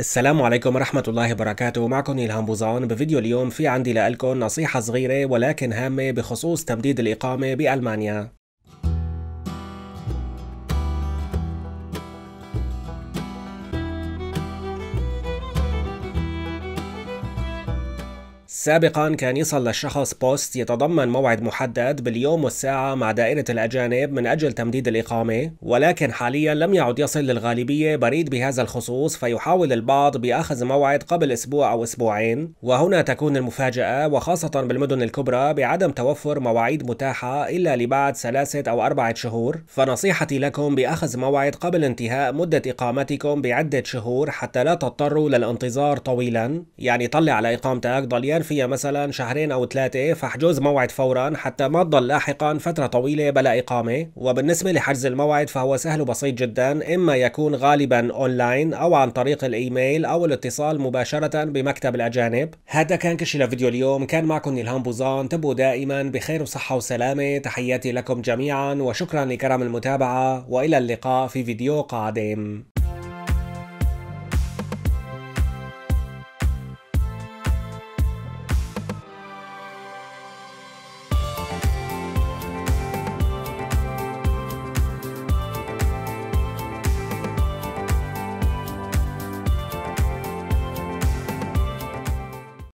السلام عليكم ورحمة الله وبركاته. معكم إلهام بوزان. بفيديو اليوم في عندي لكم نصيحة صغيرة ولكن هامة بخصوص تمديد الإقامة بألمانيا. سابقا كان يصل للشخص بوست يتضمن موعد محدد باليوم والساعة مع دائرة الأجانب من أجل تمديد الإقامة ولكن حاليا لم يعد يصل للغالبية بريد بهذا الخصوص فيحاول البعض بأخذ موعد قبل أسبوع أو أسبوعين. وهنا تكون المفاجأة وخاصة بالمدن الكبرى بعدم توفر مواعيد متاحة إلا لبعد ثلاثة أو أربعة شهور. فنصيحتي لكم بأخذ موعد قبل انتهاء مدة إقامتكم بعدة شهور حتى لا تضطروا للانتظار طويلا. يعني طلع على إقامتك ضليان فيها مثلا شهرين أو ثلاثة فاحجز موعد فورا حتى ما تضل لاحقا فترة طويلة بلا إقامة. وبالنسبة لحجز الموعد فهو سهل وبسيط جدا إما يكون غالبا أونلاين أو عن طريق الإيميل أو الاتصال مباشرة بمكتب الأجانب. هذا كان كل شيء لفيديو اليوم. كان معكم نيلهام بوزان. تبقوا دائما بخير وصحة وسلامة. تحياتي لكم جميعا. وشكرا لكرم المتابعة. وإلى اللقاء في فيديو قادم.